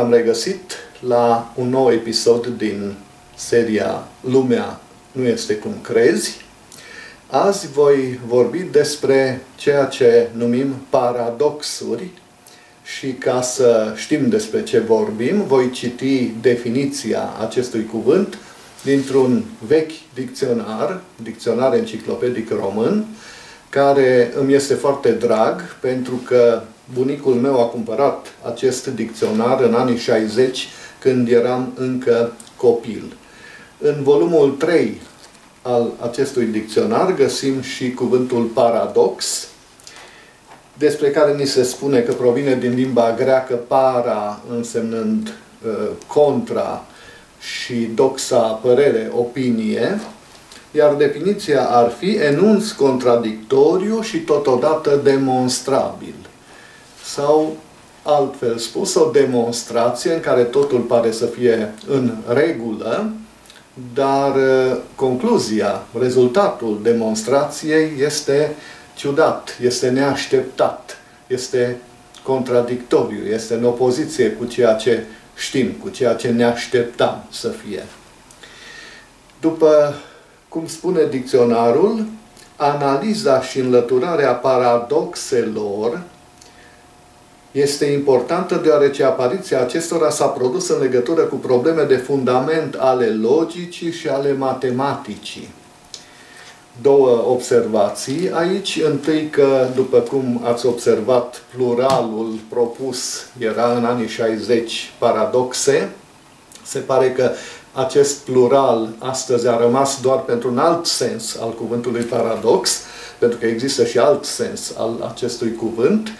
Bine v-am regăsit la un nou episod din seria Lumea nu este cum crezi. Azi voi vorbi despre ceea ce numim paradoxuri și ca să știm despre ce vorbim, voi citi definiția acestui cuvânt dintr-un vechi dicționar, dicționar enciclopedic român, care îmi este foarte drag pentru că bunicul meu a cumpărat acest dicționar în anii 60 când eram încă copil. În volumul 3 al acestui dicționar găsim și cuvântul paradox, despre care ni se spune că provine din limba greacă para, însemnând uh, contra și doxa, părere, opinie, iar definiția ar fi enunț contradictoriu și totodată demonstrabil. Sau, altfel spus, o demonstrație în care totul pare să fie în regulă, dar uh, concluzia, rezultatul demonstrației este ciudat, este neașteptat, este contradictoriu, este în opoziție cu ceea ce știm, cu ceea ce ne așteptam să fie. După cum spune dicționarul, analiza și înlăturarea paradoxelor este importantă deoarece apariția acestora s-a produs în legătură cu probleme de fundament ale logicii și ale matematicii. Două observații aici. Întâi că, după cum ați observat, pluralul propus era în anii 60 paradoxe. Se pare că acest plural astăzi a rămas doar pentru un alt sens al cuvântului paradox, pentru că există și alt sens al acestui cuvânt, uh,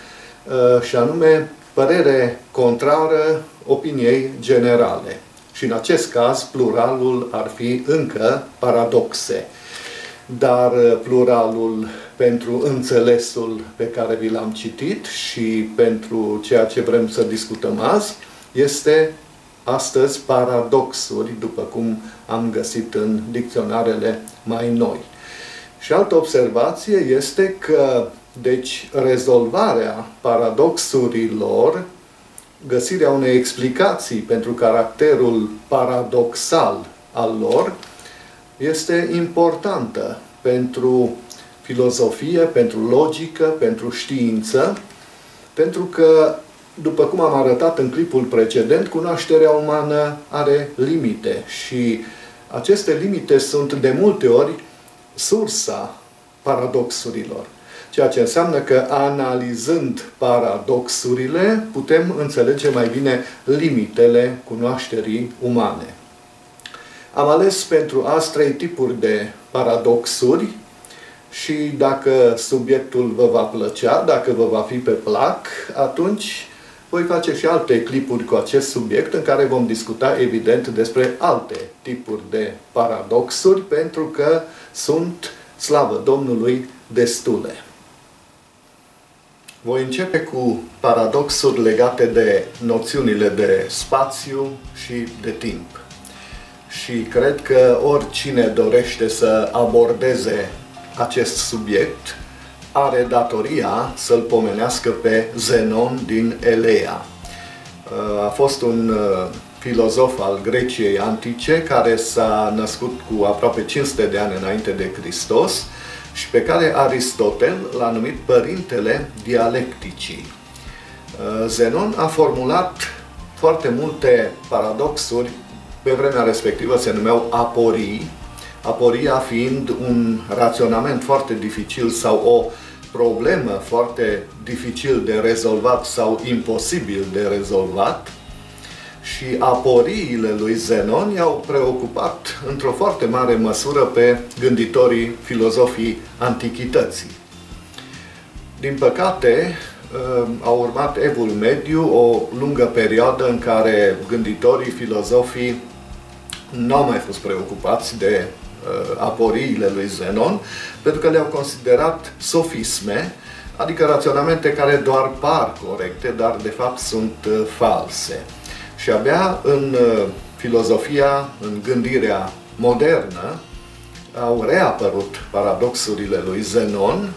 și anume părere contrară opiniei generale. Și în acest caz, pluralul ar fi încă paradoxe. Dar uh, pluralul pentru înțelesul pe care vi l-am citit și pentru ceea ce vrem să discutăm azi este astăzi paradoxuri, după cum am găsit în dicționarele mai noi. Și altă observație este că, deci, rezolvarea paradoxurilor, găsirea unei explicații pentru caracterul paradoxal al lor, este importantă pentru filozofie, pentru logică, pentru știință, pentru că după cum am arătat în clipul precedent, cunoașterea umană are limite și aceste limite sunt de multe ori sursa paradoxurilor. Ceea ce înseamnă că analizând paradoxurile putem înțelege mai bine limitele cunoașterii umane. Am ales pentru azi trei tipuri de paradoxuri și dacă subiectul vă va plăcea, dacă vă va fi pe plac, atunci voi face și alte clipuri cu acest subiect în care vom discuta evident despre alte tipuri de paradoxuri pentru că sunt, slavă Domnului, destule. Voi începe cu paradoxuri legate de noțiunile de spațiu și de timp. Și cred că oricine dorește să abordeze acest subiect are datoria să-l pomenească pe Zenon din Elea. Uh, a fost un uh, filozof al Greciei antice care s-a născut cu aproape 500 de ani înainte de Hristos și pe care Aristotel l-a numit părintele dialecticii. Uh, Zenon a formulat foarte multe paradoxuri, pe vremea respectivă se numeau aporii, aporia fiind un raționament foarte dificil sau o problemă foarte dificil de rezolvat sau imposibil de rezolvat și aporiile lui Zenon i-au preocupat într-o foarte mare măsură pe gânditorii filozofii antichității. Din păcate, ă, a urmat evul mediu, o lungă perioadă în care gânditorii, filozofii nu au mai fost preocupați de Uh, aporiile lui Zenon, pentru că le-au considerat sofisme, adică raționamente care doar par corecte, dar de fapt sunt uh, false. Și abia în uh, filozofia, în gândirea modernă, au reapărut paradoxurile lui Zenon,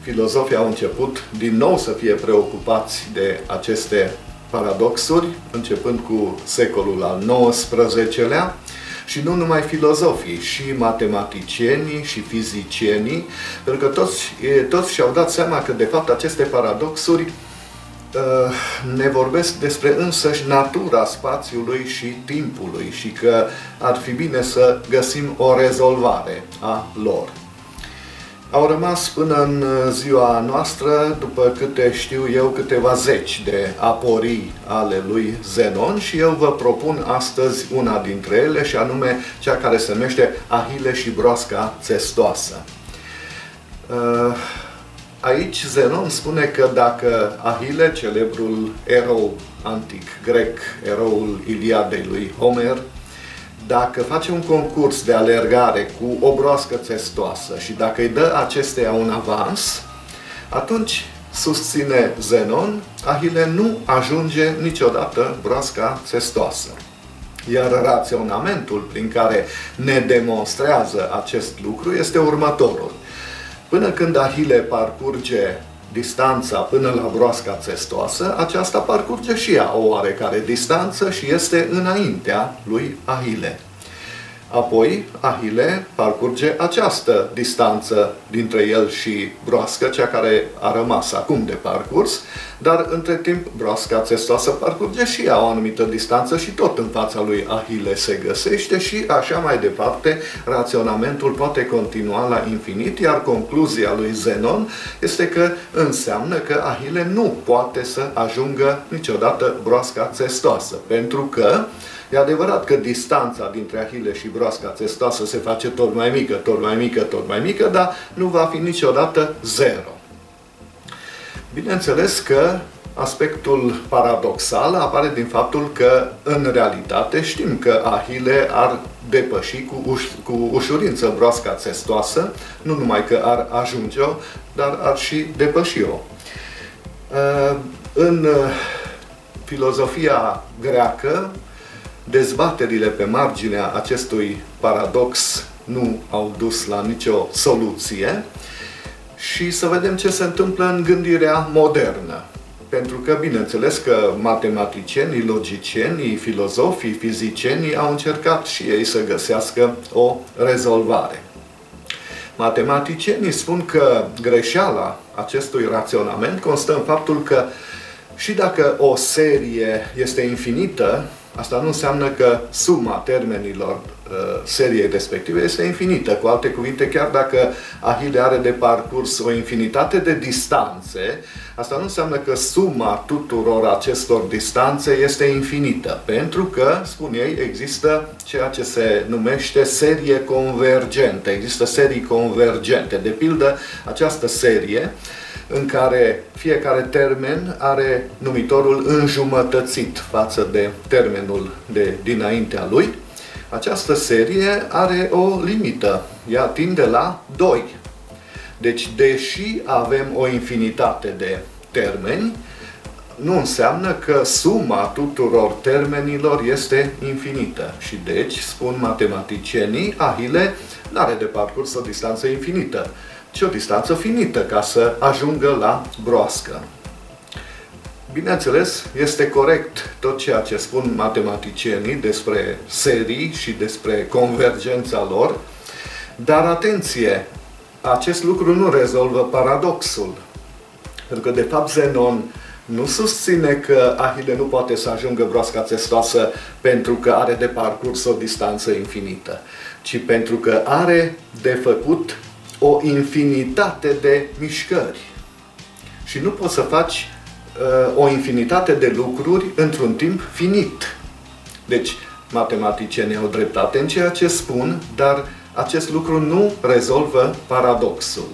filozofii au început din nou să fie preocupați de aceste paradoxuri, începând cu secolul al XIX-lea, și nu numai filozofii, și matematicienii, și fizicienii, pentru că toți, toți și-au dat seama că, de fapt, aceste paradoxuri uh, ne vorbesc despre însăși natura spațiului și timpului și că ar fi bine să găsim o rezolvare a lor. Au rămas până în ziua noastră, după câte știu eu, câteva zeci de aporii ale lui Zenon și eu vă propun astăzi una dintre ele și anume cea care se numește Ahile și broasca țestoasă. Uh, aici Zenon spune că dacă Ahile, celebrul erou antic grec, eroul Iliadei lui Homer, dacă face un concurs de alergare cu o broască testoasă și dacă îi dă acesteia un avans, atunci susține Zenon, Ahile nu ajunge niciodată broasca testoasă. Iar raționamentul prin care ne demonstrează acest lucru este următorul. Până când Ahile parcurge distanța până la broasca testoasă, aceasta parcurge și ea o oarecare distanță și este înaintea lui Ahile. Apoi, Ahile parcurge această distanță dintre el și broască, cea care a rămas acum de parcurs, dar între timp broasca testoasă parcurge și ea o anumită distanță și tot în fața lui Ahile se găsește și așa mai departe, raționamentul poate continua la infinit, iar concluzia lui Zenon este că înseamnă că Ahile nu poate să ajungă niciodată broasca testoasă, pentru că E adevărat că distanța dintre Ahile și broasca testoasă se face tot mai mică, tot mai mică, tot mai mică, dar nu va fi niciodată zero. Bineînțeles că aspectul paradoxal apare din faptul că, în realitate, știm că Ahile ar depăși cu, uș- cu ușurință broasca testoasă, nu numai că ar ajunge-o, dar ar și depăși-o. Uh, în uh, filozofia greacă, dezbaterile pe marginea acestui paradox nu au dus la nicio soluție și să vedem ce se întâmplă în gândirea modernă. Pentru că, bineînțeles că matematicienii, logicienii, filozofii, fizicienii au încercat și ei să găsească o rezolvare. Matematicienii spun că greșeala acestui raționament constă în faptul că și dacă o serie este infinită, Asta nu înseamnă că suma termenilor uh, seriei respective este infinită. Cu alte cuvinte, chiar dacă Ahile are de parcurs o infinitate de distanțe, asta nu înseamnă că suma tuturor acestor distanțe este infinită. Pentru că, spun ei, există ceea ce se numește serie convergentă. Există serii convergente. De pildă, această serie în care fiecare termen are numitorul înjumătățit față de termenul de dinaintea lui. Această serie are o limită. Ea tinde la 2. Deci, deși avem o infinitate de termeni, nu înseamnă că suma tuturor termenilor este infinită. Și deci, spun matematicienii, Ahile nu are de parcurs o distanță infinită ci o distanță finită ca să ajungă la broască. Bineînțeles, este corect tot ceea ce spun matematicienii despre serii și despre convergența lor, dar atenție, acest lucru nu rezolvă paradoxul. Pentru că, de fapt, Zenon nu susține că Ahile nu poate să ajungă broasca testoasă pentru că are de parcurs o distanță infinită, ci pentru că are de făcut o infinitate de mișcări. Și nu poți să faci uh, o infinitate de lucruri într-un timp finit. Deci, matematicienii au dreptate în ceea ce spun, dar acest lucru nu rezolvă paradoxul.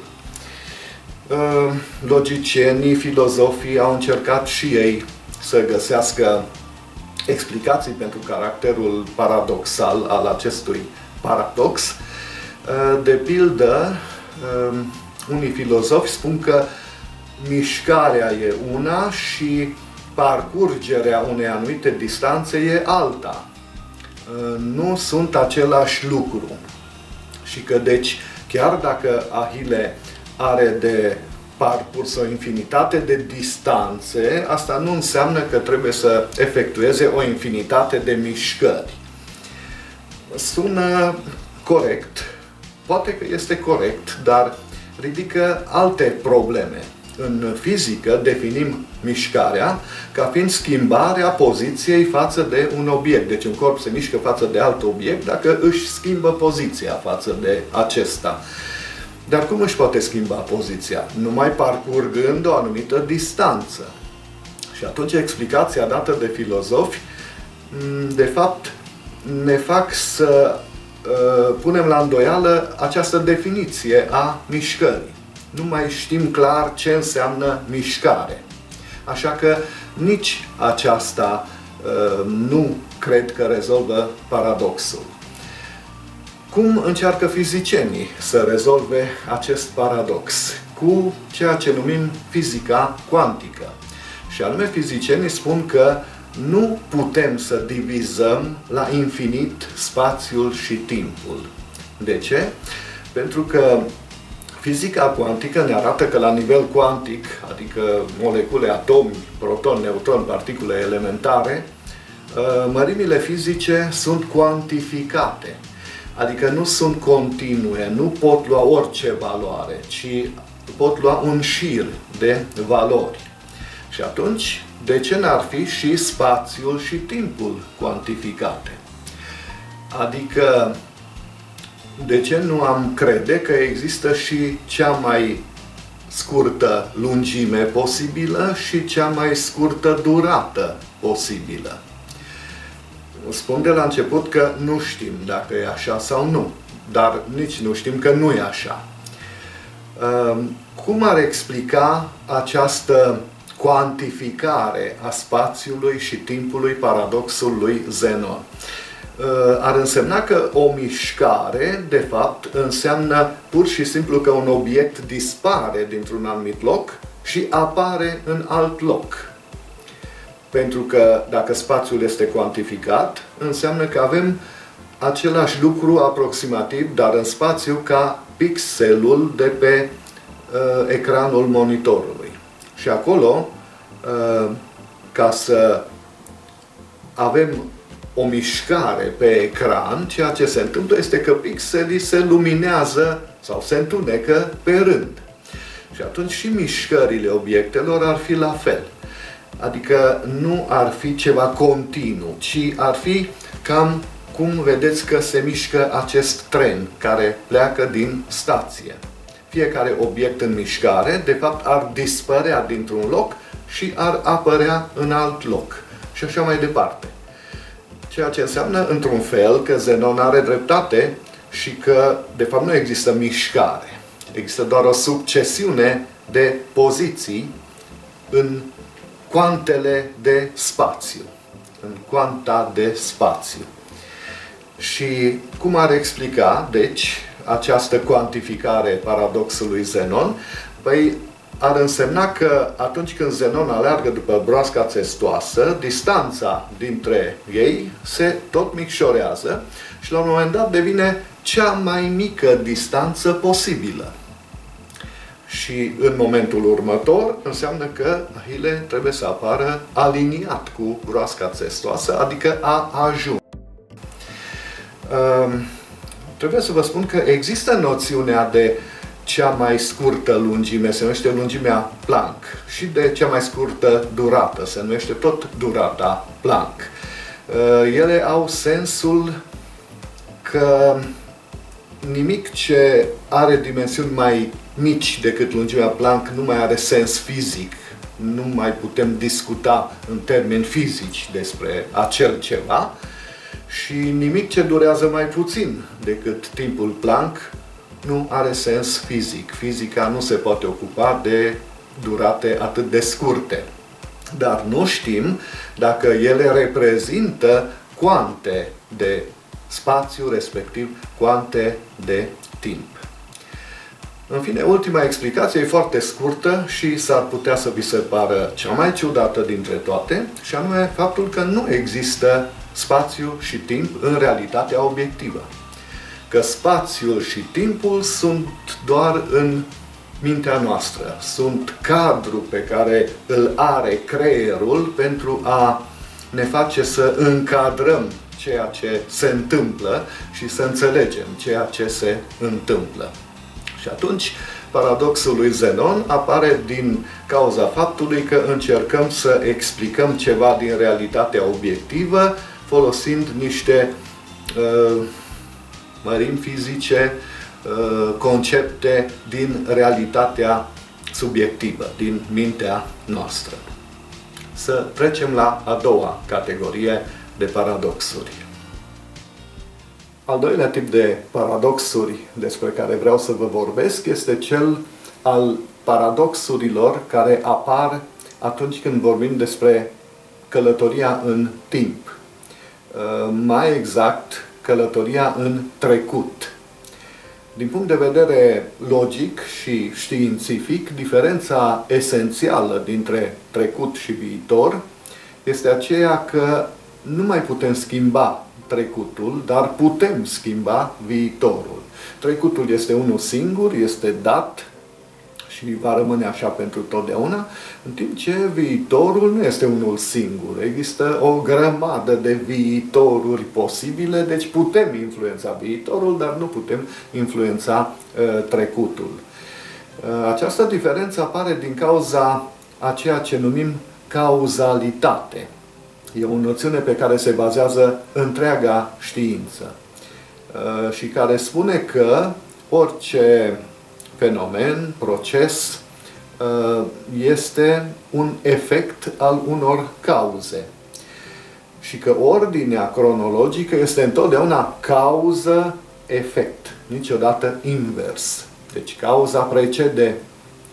Uh, logicienii, filozofii au încercat și ei să găsească explicații pentru caracterul paradoxal al acestui paradox. Uh, de pildă, um, unii filozofi spun că mișcarea e una și parcurgerea unei anumite distanțe e alta. Uh, nu sunt același lucru. Și că deci, chiar dacă Ahile are de parcurs o infinitate de distanțe, asta nu înseamnă că trebuie să efectueze o infinitate de mișcări. Sună corect, poate că este corect, dar ridică alte probleme. În fizică definim mișcarea ca fiind schimbarea poziției față de un obiect. Deci un corp se mișcă față de alt obiect dacă își schimbă poziția față de acesta. Dar cum își poate schimba poziția? Numai parcurgând o anumită distanță. Și atunci explicația dată de filozofi, de fapt, ne fac să uh, punem la îndoială această definiție a mișcării. Nu mai știm clar ce înseamnă mișcare. Așa că nici aceasta uh, nu cred că rezolvă paradoxul. Cum încearcă fizicienii să rezolve acest paradox? Cu ceea ce numim fizica cuantică. Și anume, fizicienii spun că nu putem să divizăm la infinit spațiul și timpul. De ce? Pentru că fizica cuantică ne arată că la nivel cuantic, adică molecule, atomi, proton, neutron, particule elementare, ă, mărimile fizice sunt cuantificate. Adică nu sunt continue, nu pot lua orice valoare, ci pot lua un șir de valori. Și atunci, de ce n-ar fi și spațiul și timpul cuantificate? Adică, de ce nu am crede că există și cea mai scurtă lungime posibilă și cea mai scurtă durată posibilă? spun de la început că nu știm dacă e așa sau nu, dar nici nu știm că nu e așa. Ehm, cum ar explica această cuantificare a spațiului și timpului paradoxul lui Zenon? Ehm, ar însemna că o mișcare, de fapt, înseamnă pur și simplu că un obiect dispare dintr-un anumit loc și apare în alt loc. Pentru că dacă spațiul este cuantificat, înseamnă că avem același lucru aproximativ, dar în spațiu ca pixelul de pe uh, ecranul monitorului. Și acolo, uh, ca să avem o mișcare pe ecran, ceea ce se întâmplă este că pixelii se luminează sau se întunecă pe rând. Și atunci și mișcările obiectelor ar fi la fel. Adică nu ar fi ceva continuu, ci ar fi cam cum vedeți că se mișcă acest tren care pleacă din stație. Fiecare obiect în mișcare, de fapt, ar dispărea dintr-un loc și ar apărea în alt loc. Și așa mai departe. Ceea ce înseamnă, într-un fel, că Zenon are dreptate și că, de fapt, nu există mișcare. Există doar o succesiune de poziții în cuantele de spațiu. În cuanta de spațiu. Și cum ar explica, deci, această cuantificare paradoxului Zenon? Păi ar însemna că atunci când Zenon aleargă după broasca testoasă, distanța dintre ei se tot micșorează și la un moment dat devine cea mai mică distanță posibilă. Și în momentul următor înseamnă că Ahile trebuie să apară aliniat cu broasca țestoasă, adică a ajuns. Um, trebuie să vă spun că există noțiunea de cea mai scurtă lungime, se numește lungimea Planck, și de cea mai scurtă durată, se numește tot durata Planck. Uh, ele au sensul că nimic ce are dimensiuni mai mici decât lungimea Planck nu mai are sens fizic. Nu mai putem discuta în termeni fizici despre acel ceva și nimic ce durează mai puțin decât timpul Planck nu are sens fizic. Fizica nu se poate ocupa de durate atât de scurte. Dar nu știm dacă ele reprezintă cuante de spațiu, respectiv cuante de timp. În fine, ultima explicație e foarte scurtă și s-ar putea să vi se pară cea mai ciudată dintre toate, și anume faptul că nu există spațiu și timp în realitatea obiectivă. Că spațiul și timpul sunt doar în mintea noastră, sunt cadru pe care îl are creierul pentru a ne face să încadrăm ceea ce se întâmplă și să înțelegem ceea ce se întâmplă. Și atunci, paradoxul lui Zenon apare din cauza faptului că încercăm să explicăm ceva din realitatea obiectivă folosind niște uh, mărimi fizice, uh, concepte din realitatea subiectivă, din mintea noastră. Să trecem la a doua categorie de paradoxuri. Al doilea tip de paradoxuri despre care vreau să vă vorbesc este cel al paradoxurilor care apar atunci când vorbim despre călătoria în timp. Uh, mai exact, călătoria în trecut. Din punct de vedere logic și științific, diferența esențială dintre trecut și viitor este aceea că nu mai putem schimba trecutul, dar putem schimba viitorul. Trecutul este unul singur, este dat și va rămâne așa pentru totdeauna, în timp ce viitorul nu este unul singur. Există o grămadă de viitoruri posibile, deci putem influența viitorul, dar nu putem influența uh, trecutul. Uh, această diferență apare din cauza a ceea ce numim cauzalitate. E o noțiune pe care se bazează întreaga știință uh, și care spune că orice fenomen, proces, uh, este un efect al unor cauze. Și că ordinea cronologică este întotdeauna cauză-efect, niciodată invers. Deci cauza precede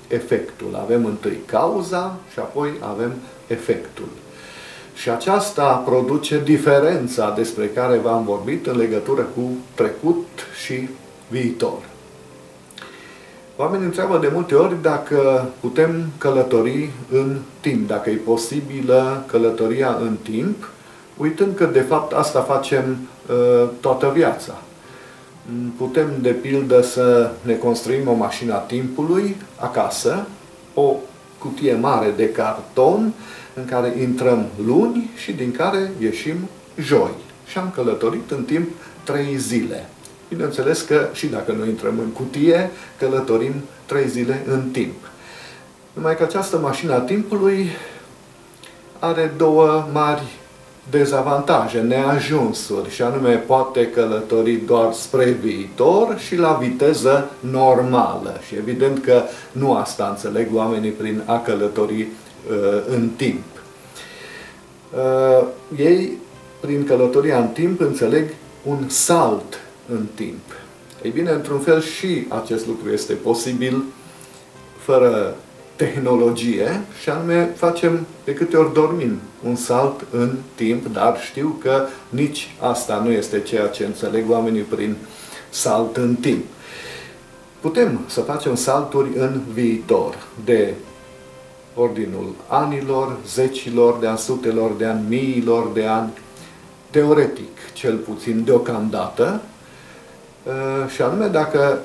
efectul. Avem întâi cauza și apoi avem efectul. Și aceasta produce diferența despre care v-am vorbit în legătură cu trecut și viitor. Oamenii întreabă de multe ori dacă putem călători în timp, dacă e posibilă călătoria în timp, uitând că de fapt asta facem uh, toată viața. Putem, de pildă, să ne construim o mașină a timpului acasă, o cutie mare de carton în care intrăm luni și din care ieșim joi. Și am călătorit în timp trei zile. Bineînțeles că și dacă nu intrăm în cutie, călătorim trei zile în timp. Numai că această mașină a timpului are două mari dezavantaje, neajunsuri, și anume poate călători doar spre viitor și la viteză normală. Și evident că nu asta înțeleg oamenii prin a călători uh, în timp. Uh, ei, prin călătoria în timp, înțeleg un salt în timp. Ei bine, într-un fel și acest lucru este posibil fără tehnologie și anume facem de câte ori dormim un salt în timp, dar știu că nici asta nu este ceea ce înțeleg oamenii prin salt în timp. Putem să facem salturi în viitor de ordinul anilor, zecilor de ani, sutelor de ani, miilor de ani, teoretic, cel puțin deocamdată, Uh, și anume dacă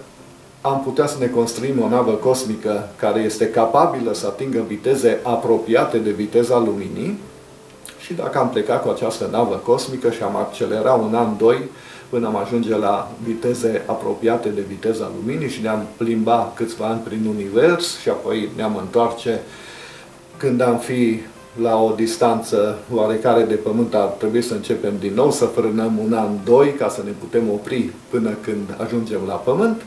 am putea să ne construim o navă cosmică care este capabilă să atingă viteze apropiate de viteza luminii și dacă am plecat cu această navă cosmică și am accelera un an, doi, până am ajunge la viteze apropiate de viteza luminii și ne-am plimba câțiva ani prin univers și apoi ne-am întoarce când am fi la o distanță oarecare de pământ ar trebui să începem din nou să frânăm un an, doi, ca să ne putem opri până când ajungem la pământ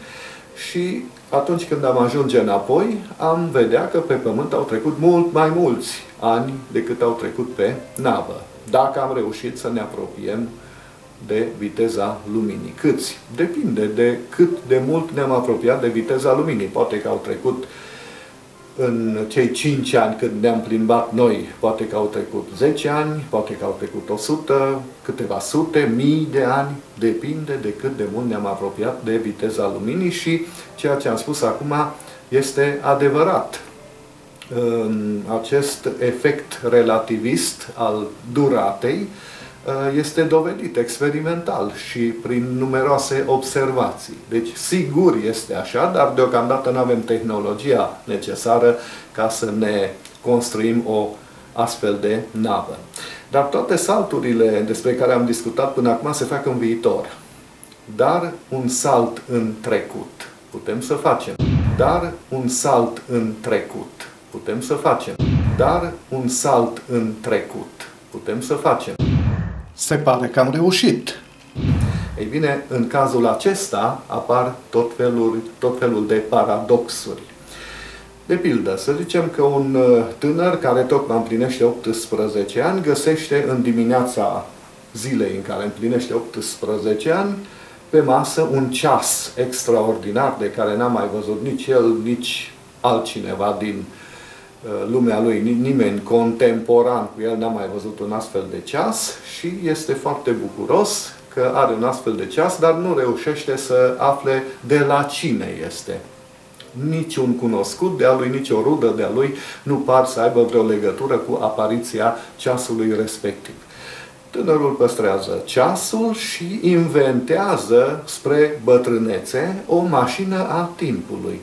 și atunci când am ajunge înapoi, am vedea că pe pământ au trecut mult mai mulți ani decât au trecut pe navă. Dacă am reușit să ne apropiem de viteza luminii. Câți? Depinde de cât de mult ne-am apropiat de viteza luminii. Poate că au trecut uh, în cei 5 ani când ne-am plimbat noi, poate că au trecut 10 ani, poate că au trecut 100, câteva sute, mii de ani, depinde de cât de mult ne-am apropiat de viteza luminii și ceea ce am spus acum este adevărat. Acest efect relativist al duratei este dovedit experimental și prin numeroase observații. Deci, sigur este așa, dar deocamdată nu avem tehnologia necesară ca să ne construim o astfel de navă. Dar toate salturile despre care am discutat până acum se fac în viitor. Dar un salt în trecut putem să facem. Dar un salt în trecut putem să facem. Dar un salt în trecut putem să facem. Se pare că am reușit. Ei bine, în cazul acesta apar tot felul, tot felul de paradoxuri. De pildă, să zicem că un uh, tânăr care tocmai împlinește 18 ani găsește în dimineața zilei în care împlinește 18 ani pe masă un ceas extraordinar de care n-a mai văzut nici el, nici altcineva din uh, lumea lui, nimeni contemporan cu el n-a mai văzut un astfel de ceas și este foarte bucuros că are un astfel de ceas, dar nu reușește să afle de la cine este niciun cunoscut de-a lui, nici o rudă de-a lui nu par să aibă vreo legătură cu apariția ceasului respectiv. Tânărul păstrează ceasul și inventează spre bătrânețe o mașină a timpului.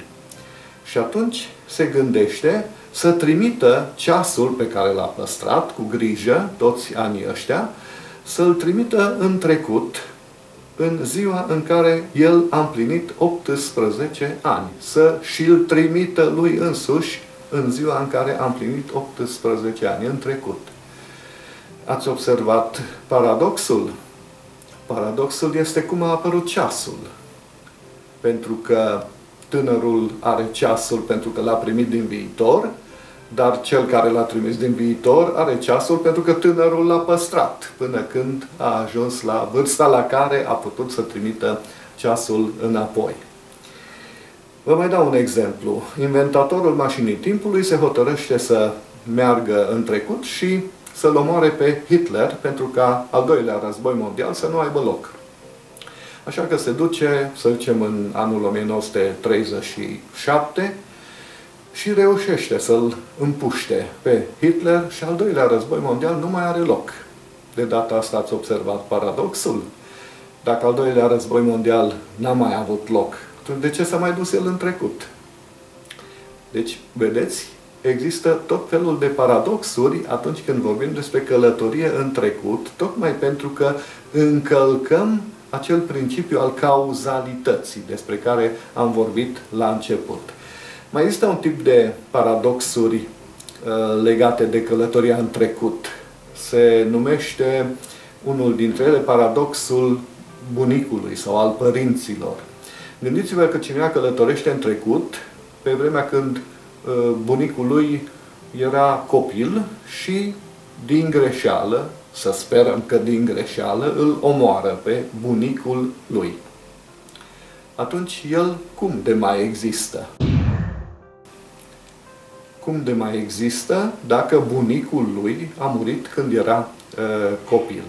Și atunci se gândește să trimită ceasul pe care l-a păstrat cu grijă toți anii ăștia, să-l trimită în trecut, în ziua în care el a împlinit 18 ani, să și-l trimită lui însuși în ziua în care a împlinit 18 ani, în trecut. Ați observat paradoxul? Paradoxul este cum a apărut ceasul. Pentru că tânărul are ceasul pentru că l-a primit din viitor, dar cel care l-a trimis din viitor are ceasul pentru că tânărul l-a păstrat până când a ajuns la vârsta la care a putut să trimită ceasul înapoi. Vă mai dau un exemplu. Inventatorul mașinii timpului se hotărăște să meargă în trecut și să-l omoare pe Hitler pentru ca al doilea război mondial să nu aibă loc. Așa că se duce, să zicem, în anul 1937 și reușește să-l împuște pe Hitler și al doilea război mondial nu mai are loc. De data asta ați observat paradoxul? Dacă al doilea război mondial n-a mai avut loc, de ce s-a mai dus el în trecut? Deci, vedeți, există tot felul de paradoxuri atunci când vorbim despre călătorie în trecut, tocmai pentru că încălcăm acel principiu al cauzalității despre care am vorbit la început. Mai există un tip de paradoxuri uh, legate de călătoria în trecut. Se numește unul dintre ele paradoxul bunicului sau al părinților. Gândiți-vă că cineva călătorește în trecut, pe vremea când uh, bunicul lui era copil și din greșeală, să sperăm că din greșeală, îl omoară pe bunicul lui. Atunci el cum de mai există? Cum de mai există dacă bunicul lui a murit când era uh, copil.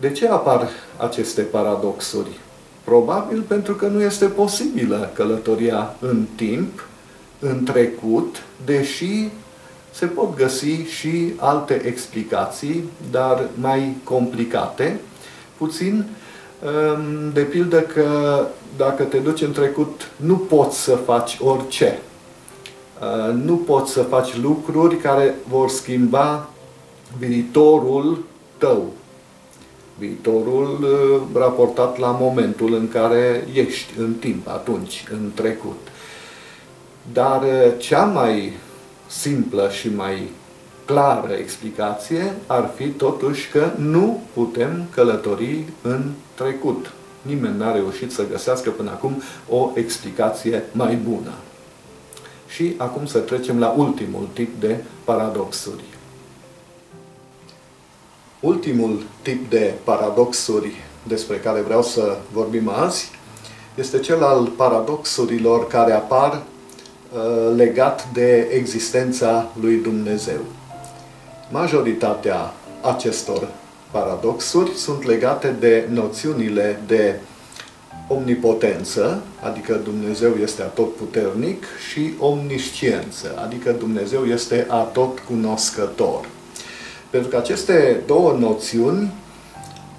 De ce apar aceste paradoxuri? Probabil pentru că nu este posibilă călătoria în timp, în trecut, deși se pot găsi și alte explicații, dar mai complicate, puțin, um, de pildă că dacă te duci în trecut, nu poți să faci orice. Uh, nu poți să faci lucruri care vor schimba viitorul tău. Viitorul uh, raportat la momentul în care ești în timp, atunci, în trecut. Dar uh, cea mai simplă și mai clară explicație ar fi totuși că nu putem călători în trecut. Nimeni n-a reușit să găsească până acum o explicație mai bună. Și acum să trecem la ultimul tip de paradoxuri. Ultimul tip de paradoxuri despre care vreau să vorbim azi este cel al paradoxurilor care apar uh, legat de existența lui Dumnezeu. Majoritatea acestor paradoxuri sunt legate de noțiunile de omnipotență, adică Dumnezeu este atotputernic, și omnisciență, adică Dumnezeu este atotcunoscător. Pentru că aceste două noțiuni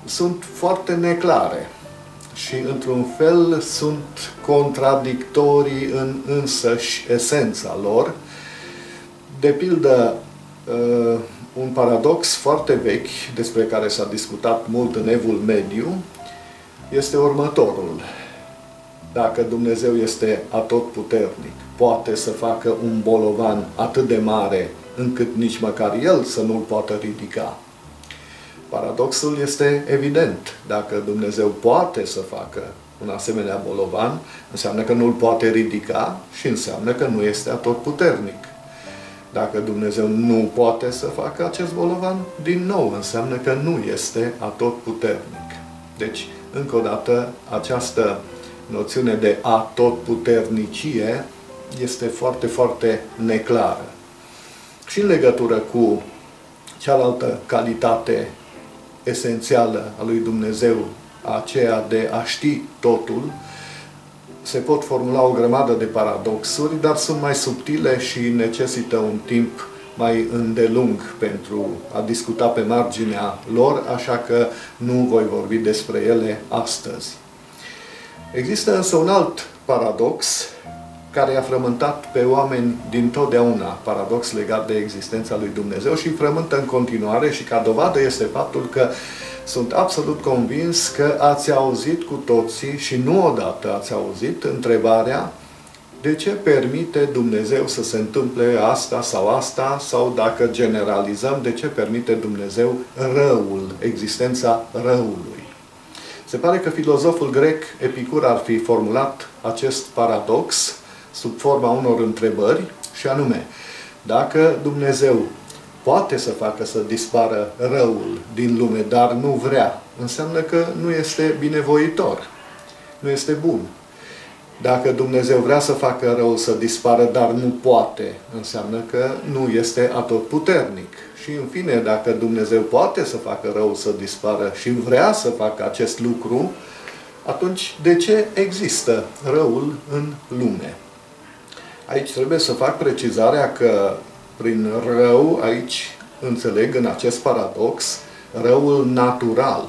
sunt foarte neclare și, într-un fel, sunt contradictorii în însăși esența lor. De pildă, uh, un paradox foarte vechi, despre care s-a discutat mult în Evul Mediu, este următorul. Dacă Dumnezeu este atotputernic, poate să facă un bolovan atât de mare încât nici măcar El să nu-l poată ridica. Paradoxul este evident. Dacă Dumnezeu poate să facă un asemenea bolovan, înseamnă că nu-l poate ridica și înseamnă că nu este atotputernic. Dacă Dumnezeu nu poate să facă acest bolovan, din nou înseamnă că nu este atotputernic. Deci, încă o dată, această noțiune de atotputernicie este foarte, foarte neclară. Și în legătură cu cealaltă calitate esențială a lui Dumnezeu, aceea de a ști totul, se pot formula o grămadă de paradoxuri, dar sunt mai subtile și necesită un timp mai îndelung pentru a discuta pe marginea lor, așa că nu voi vorbi despre ele astăzi. Există însă un alt paradox care i-a frământat pe oameni din totdeauna, paradox legat de existența lui Dumnezeu și frământă în continuare și ca dovadă este faptul că sunt absolut convins că ați auzit cu toții și nu odată ați auzit întrebarea de ce permite Dumnezeu să se întâmple asta sau asta, sau dacă generalizăm, de ce permite Dumnezeu răul, existența răului. Se pare că filozoful grec Epicur ar fi formulat acest paradox sub forma unor întrebări, și anume, dacă Dumnezeu poate să facă să dispară răul din lume, dar nu vrea, înseamnă că nu este binevoitor, nu este bun. Dacă Dumnezeu vrea să facă răul să dispară, dar nu poate, înseamnă că nu este atotputernic. Și în fine, dacă Dumnezeu poate să facă răul să dispară și vrea să facă acest lucru, atunci de ce există răul în lume? Aici trebuie să fac precizarea că prin rău, aici înțeleg în acest paradox, răul natural,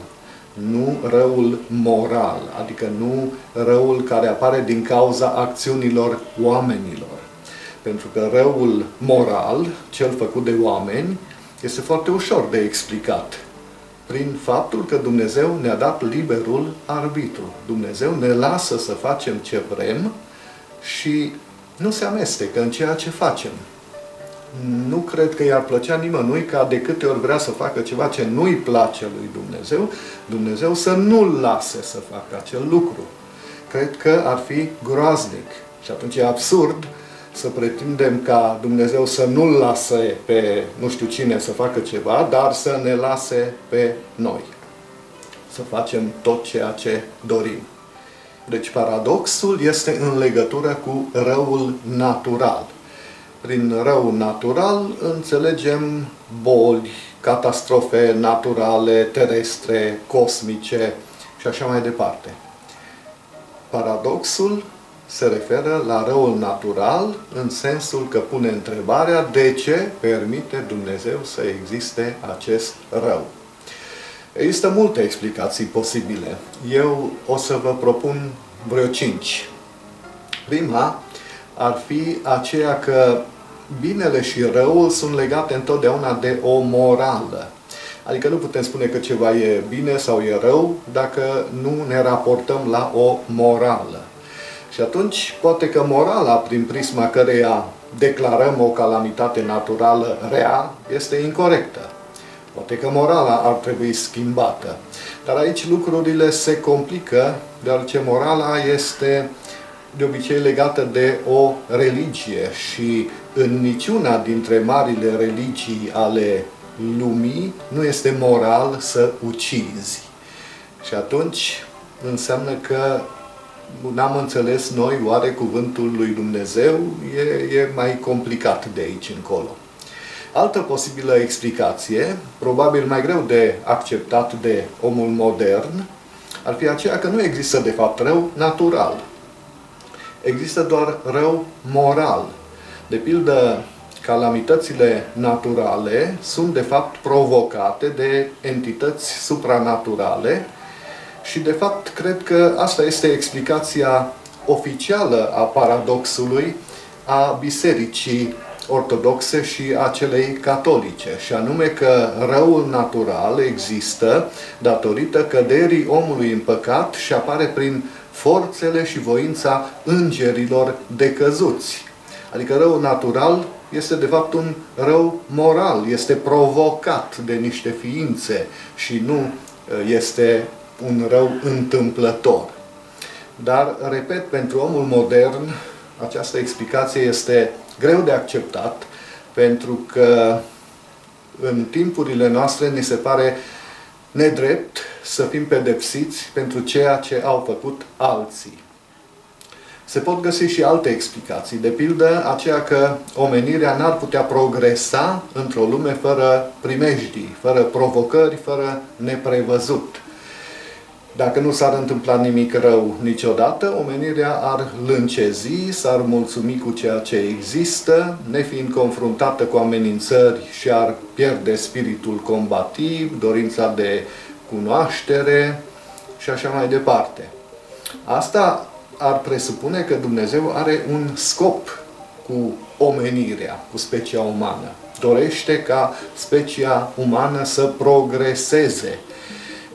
nu răul moral, adică nu răul care apare din cauza acțiunilor oamenilor. Pentru că răul moral, cel făcut de oameni, este foarte ușor de explicat prin faptul că Dumnezeu ne-a dat liberul arbitru. Dumnezeu ne lasă să facem ce vrem și nu se amestecă în ceea ce facem. Nu cred că i-ar plăcea nimănui ca de câte ori vrea să facă ceva ce nu-i place lui Dumnezeu, Dumnezeu să nu-l lase să facă acel lucru. Cred că ar fi groaznic. Și atunci e absurd să pretindem ca Dumnezeu să nu-l lase pe nu știu cine să facă ceva, dar să ne lase pe noi. Să facem tot ceea ce dorim. Deci paradoxul este în legătură cu răul natural. Prin rău natural înțelegem boli, catastrofe naturale, terestre, cosmice și așa mai departe. Paradoxul se referă la răul natural în sensul că pune întrebarea de ce permite Dumnezeu să existe acest rău. Există multe explicații posibile. Eu o să vă propun vreo cinci. Prima ar fi aceea că binele și răul sunt legate întotdeauna de o morală. Adică nu putem spune că ceva e bine sau e rău dacă nu ne raportăm la o morală. Și atunci, poate că morala, prin prisma căreia declarăm o calamitate naturală rea, este incorrectă. Poate că morala ar trebui schimbată. Dar aici lucrurile se complică, deoarece morala este de obicei legată de o religie și în niciuna dintre marile religii ale lumii nu este moral să ucizi. Și atunci înseamnă că n-am înțeles noi oare cuvântul lui Dumnezeu, e, e mai complicat de aici încolo. Altă posibilă explicație, probabil mai greu de acceptat de omul modern, ar fi aceea că nu există de fapt rău natural. Există doar rău moral. De pildă, calamitățile naturale sunt de fapt provocate de entități supranaturale și de fapt cred că asta este explicația oficială a paradoxului a bisericii ortodoxe și a celei catolice, și anume că răul natural există datorită căderii omului în păcat și apare prin forțele și voința îngerilor decăzuți. Adică răul natural este de fapt un rău moral, este provocat de niște ființe și nu uh, este un rău întâmplător. Dar, repet, pentru omul modern, această explicație este greu de acceptat, pentru că în timpurile noastre ni se pare nedrept să fim pedepsiți pentru ceea ce au făcut alții. Se pot găsi și alte explicații, de pildă aceea că omenirea n-ar putea progresa într-o lume fără primejdii, fără provocări, fără neprevăzut. Dacă nu s-ar întâmpla nimic rău niciodată, omenirea ar lâncezi, s-ar mulțumi cu ceea ce există, nefiind confruntată cu amenințări și ar pierde spiritul combativ, dorința de cunoaștere și așa mai departe. Asta ar presupune că Dumnezeu are un scop cu omenirea, cu specia umană. Dorește ca specia umană să progreseze,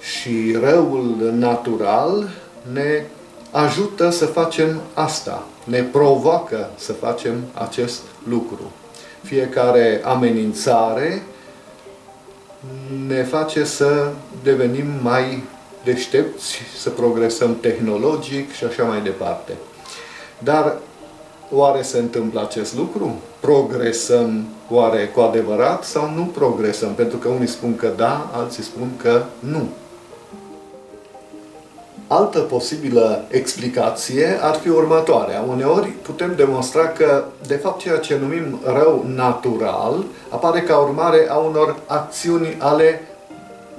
și răul natural ne ajută să facem asta, ne provoacă să facem acest lucru. Fiecare amenințare ne face să devenim mai deștepți, să progresăm tehnologic și așa mai departe. Dar oare se întâmplă acest lucru? Progresăm oare cu adevărat sau nu progresăm? Pentru că unii spun că da, alții spun că nu. Altă posibilă explicație ar fi următoarea. Uneori putem demonstra că, de fapt, ceea ce numim rău natural apare ca urmare a unor acțiuni ale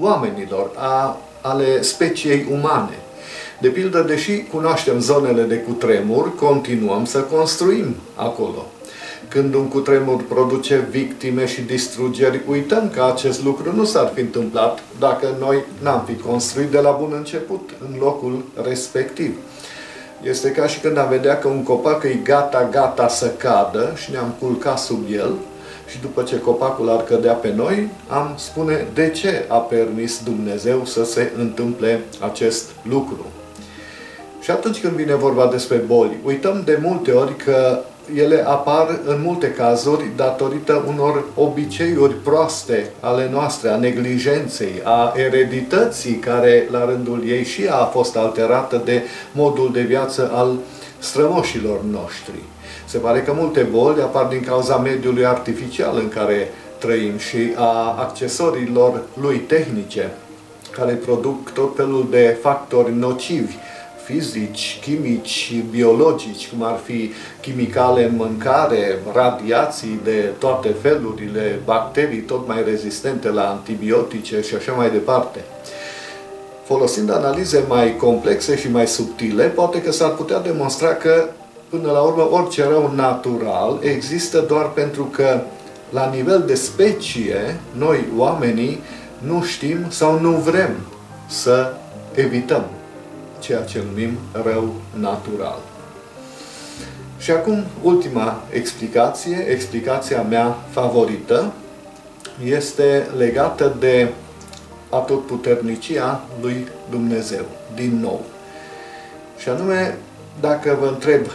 oamenilor, a, ale speciei umane. De pildă, deși cunoaștem zonele de cutremur, continuăm să construim acolo când un cutremur produce victime și distrugeri, uităm că acest lucru nu s-ar fi întâmplat dacă noi n-am fi construit de la bun început în locul respectiv. Este ca și când am vedea că un copac e gata, gata să cadă și ne-am culcat sub el și după ce copacul ar cădea pe noi, am spune de ce a permis Dumnezeu să se întâmple acest lucru. Și atunci când vine vorba despre boli, uităm de multe ori că ele apar în multe cazuri datorită unor obiceiuri proaste ale noastre, a neglijenței, a eredității care la rândul ei și ea a fost alterată de modul de viață al strămoșilor noștri. Se pare că multe boli apar din cauza mediului artificial în care trăim și a accesorilor lui tehnice, care produc tot felul de factori nocivi fizici, chimici, biologici, cum ar fi chimicale în mâncare, radiații de toate felurile, bacterii tot mai rezistente la antibiotice și așa mai departe. Folosind analize mai complexe și mai subtile, poate că s-ar putea demonstra că, până la urmă, orice rău natural există doar pentru că, la nivel de specie, noi, oamenii, nu știm sau nu vrem să evităm ceea ce numim rău natural. Și acum, ultima explicație, explicația mea favorită, este legată de atotputernicia lui Dumnezeu, din nou. Și anume, dacă vă întreb,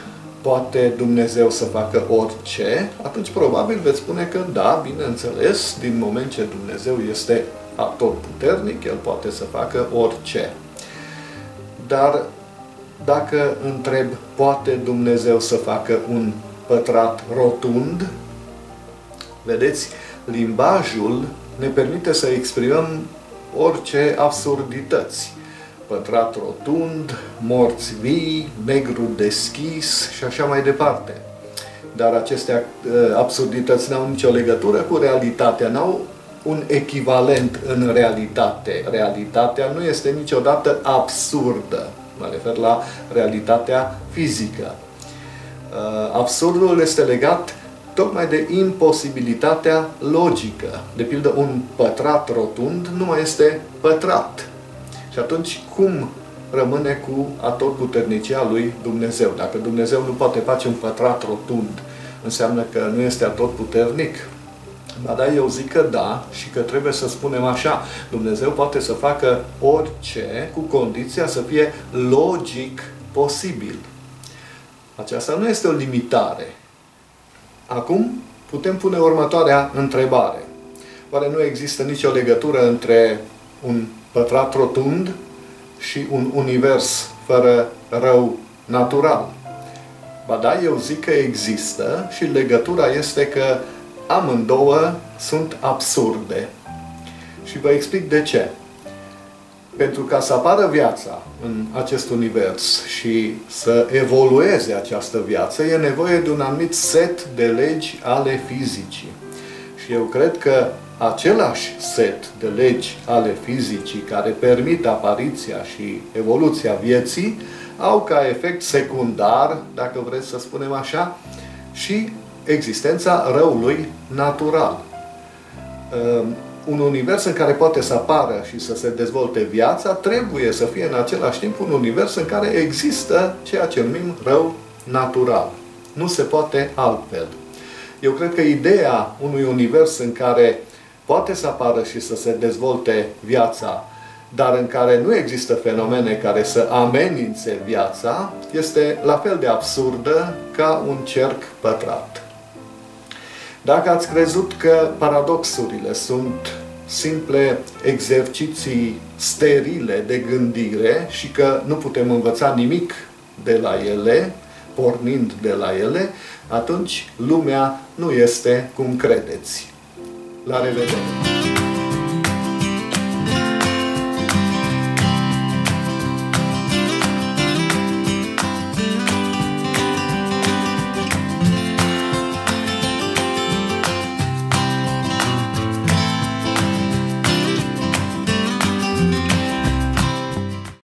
poate Dumnezeu să facă orice, atunci probabil veți spune că da, bineînțeles, din moment ce Dumnezeu este atotputernic, El poate să facă orice. Dar dacă întreb, poate Dumnezeu să facă un pătrat rotund? Vedeți, limbajul ne permite să exprimăm orice absurdități. Pătrat rotund, morți vii, negru deschis și așa mai departe. Dar aceste uh, absurdități n-au nicio legătură cu realitatea, n-au un echivalent în realitate. Realitatea nu este niciodată absurdă. Mă refer la realitatea fizică. Uh, absurdul este legat tocmai de imposibilitatea logică. De pildă, un pătrat rotund nu mai este pătrat. Și atunci, cum rămâne cu atotputernicia lui Dumnezeu? Dacă Dumnezeu nu poate face un pătrat rotund, înseamnă că nu este atotputernic. Ba da, eu zic că da și că trebuie să spunem așa. Dumnezeu poate să facă orice cu condiția să fie logic posibil. Aceasta nu este o limitare. Acum putem pune următoarea întrebare. Oare nu există nicio legătură între un pătrat rotund și un univers fără rău natural? Ba da, eu zic că există și legătura este că amândouă sunt absurde. Și vă explic de ce. Pentru ca să apară viața în acest univers și să evolueze această viață, e nevoie de un anumit set de legi ale fizicii. Și eu cred că același set de legi ale fizicii care permit apariția și evoluția vieții au ca efect secundar, dacă vreți să spunem așa, și existența răului natural. Ehm, un univers în care poate să apară și să se dezvolte viața, trebuie să fie în același timp un univers în care există ceea ce numim rău natural. Nu se poate altfel. Eu cred că ideea unui univers în care poate să apară și să se dezvolte viața, dar în care nu există fenomene care să amenințe viața, este la fel de absurdă ca un cerc pătrat. Dacă ați crezut că paradoxurile sunt simple exerciții sterile de gândire și că nu putem învăța nimic de la ele, pornind de la ele, atunci lumea nu este cum credeți. La revedere!